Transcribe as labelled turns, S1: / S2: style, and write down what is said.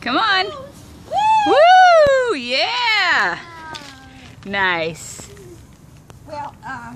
S1: Come on. Woo! Yeah! Nice.
S2: Well, uh,